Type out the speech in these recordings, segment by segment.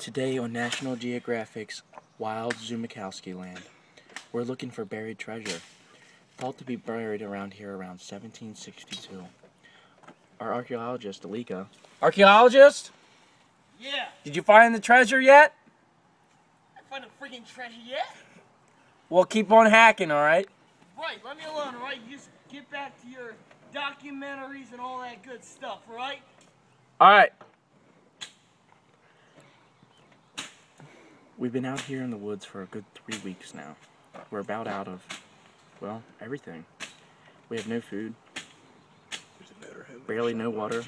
Today on National Geographic's Wild Zumikowski Land, we're looking for buried treasure, thought to be buried around here around 1762. Our archaeologist, Alika. Archaeologist? Yeah, Did you find the treasure yet? I find a freaking treasure yet? Well, keep on hacking, alright? Right, let me alone, alright? You just get back to your documentaries and all that good stuff, alright? Alright. We've been out here in the woods for a good three weeks now. We're about out of, well, everything. We have no food, barely no water.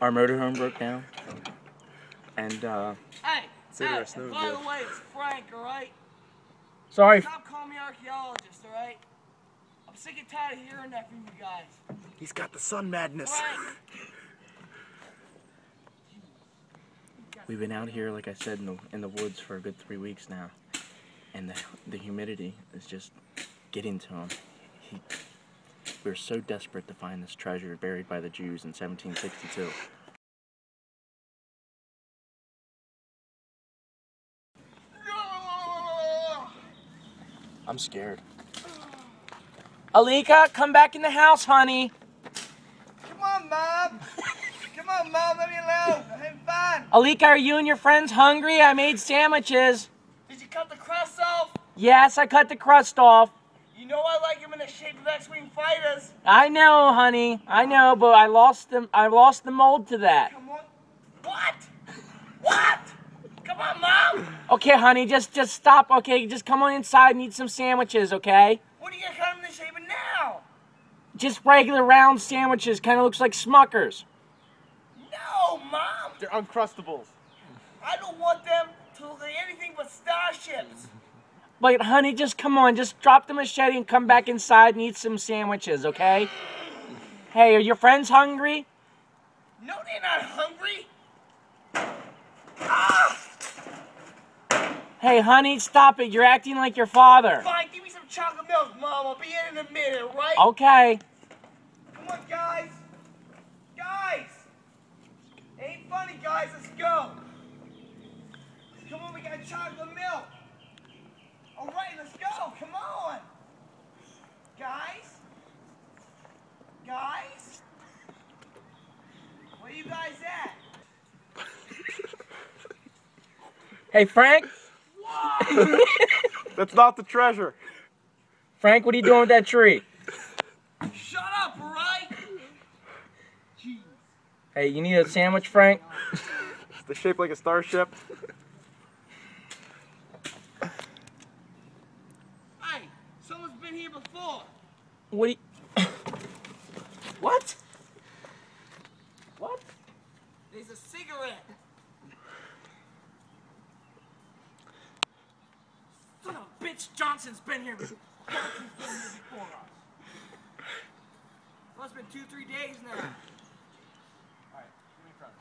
Our motorhome broke down. And, uh, Hey, Cigarettes, hey, no by the way, it's Frank, alright? sorry, Stop calling me archaeologist, alright? I'm sick and tired of hearing that from you guys. He's got the sun madness. Frank! we've been out here, like I said, in the, in the woods for a good three weeks now. And the, the humidity is just getting to him. He, we're so desperate to find this treasure buried by the Jews in 1762. I'm scared. Alika, come back in the house, honey. Come on, Mom! Come on, Mom, let me alone! I'm having fun! Alika, are you and your friends hungry? I made sandwiches. Did you cut the crust off? Yes, I cut the crust off. You know I like them in the shape of X-Wing fighters. I know, honey. I know, but I lost them. I lost the mold to that. Come on. What? What? Come on, Mom! Okay, honey, just just stop. Okay, just come on inside and eat some sandwiches, okay? What are you gonna cut them in the shape of now? Just regular round sandwiches. Kind of looks like Smuckers. No, Mom! They're uncrustables. I don't want them to look like anything but starships. But honey, just come on. Just drop the machete and come back inside and eat some sandwiches, okay? Hey, are your friends hungry? No, they're not hungry. Ah! Hey, honey, stop it. You're acting like your father. Fine, give me some chocolate milk, Mom. I'll be in in a minute, right? Okay. Come on, guys. Guys. Ain't funny, guys. Let's go. Come on, we got chocolate milk. All right, let's go. Come on. Guys. Guys. Where you guys at? Hey, Frank. That's not the treasure. Frank, what are you doing with that tree? Shut up, all right? Jeez. Hey, you need a sandwich, Frank? They're shaped like a starship. Hey, someone's been here before. What? You... what? What? There's a cigarette. Son of a bitch, Johnson's been here before. Johnson's been here before us. Must have been two, three days now. Alright, give me front.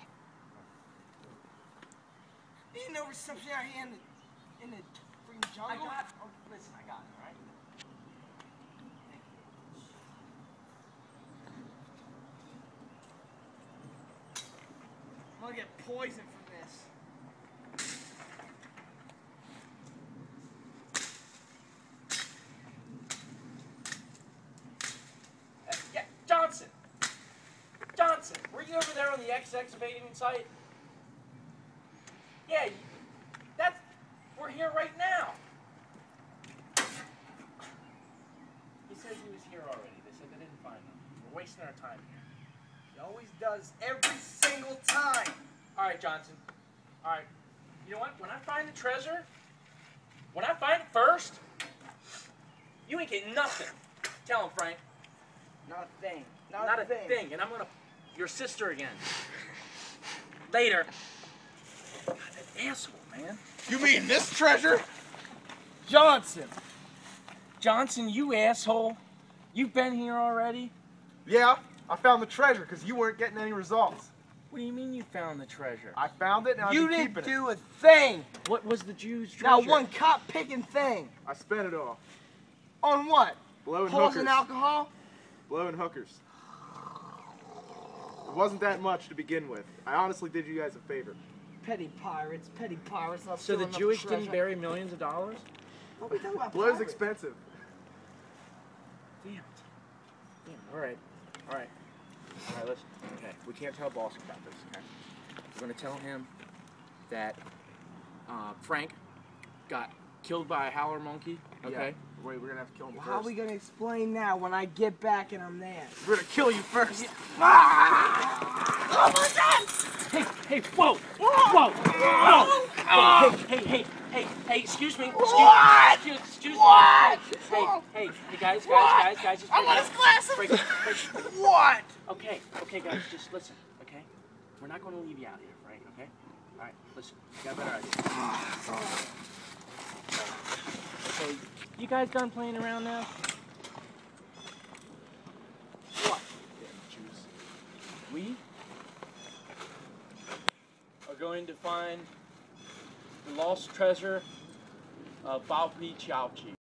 Reception out here in the, in the freaking jungle. I got, oh, listen, I got it, alright? I'm gonna get poisoned from this. Uh, yeah, Johnson. Johnson, were you over there on the X excavating site? Yeah, that's. We're here right now. He says he was here already. They said they didn't find him. We're wasting our time here. He always does every single time. All right, Johnson. All right. You know what? When I find the treasure, when I find it first, you ain't getting nothing. Tell him, Frank. Not a thing. Not, Not a thing. And I'm gonna. Your sister again. Later. God, that asshole, man. You mean this treasure? Johnson. Johnson, you asshole. You've been here already? Yeah, I found the treasure because you weren't getting any results. What do you mean you found the treasure? I found it and I've You been didn't keeping do a thing. What was the Jews' treasure? Not one cop picking thing. I spent it all. On what? Blowing Holes hookers. and alcohol? Blowing hookers. It wasn't that much to begin with. I honestly did you guys a favor. Petty pirates, petty pirates. Not So the Jewish treasure. didn't bury millions of dollars? What are we talking about? Blood's pirates? expensive. Damn it. Damn. All right. All right. All right. Listen. Okay. We can't tell boss about this. Okay. We're gonna tell him that uh, Frank got killed by a howler monkey. Okay. Yeah. Wait, we're gonna have to kill him Well, first. how are we gonna explain now when I get back and I'm there? We're gonna kill you first. Hey, hey, whoa, whoa, whoa! Hey, hey, hey, hey, hey, excuse me, excuse me, excuse, excuse What? me. Hey, hey, hey, guys, guys, guys, guys, just I want his glasses. break, break. What? Okay, okay, guys, just listen, okay? We're not going to leave you out here, right? Okay? All right, listen, you got a better idea. Ah, okay, you guys done playing around now? What? We are going to find the lost treasure of Bao Pi Chao Chi.